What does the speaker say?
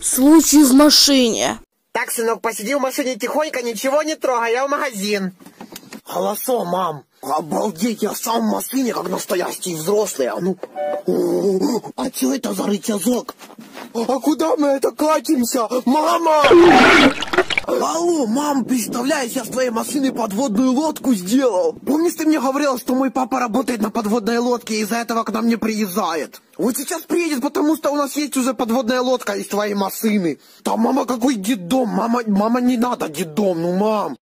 Случай в машине. Так, сынок, посиди в машине тихонько, ничего не трогай, я в магазин. Хорошо, мам. Обалдеть, я сам в машине, как настоящий взрослый. А ну... А что это за рычажок? А куда мы это катимся? Мама! Алло, мам, представляешь, я с твоей машины подводную лодку сделал. Помнишь, ты мне говорила, что мой папа работает на подводной лодке и из-за этого к нам не приезжает? Вот сейчас приедет, потому что у нас есть уже подводная лодка из твоей машины. Там, мама, какой детдом? Мама, мама, не надо детдом, ну, мам.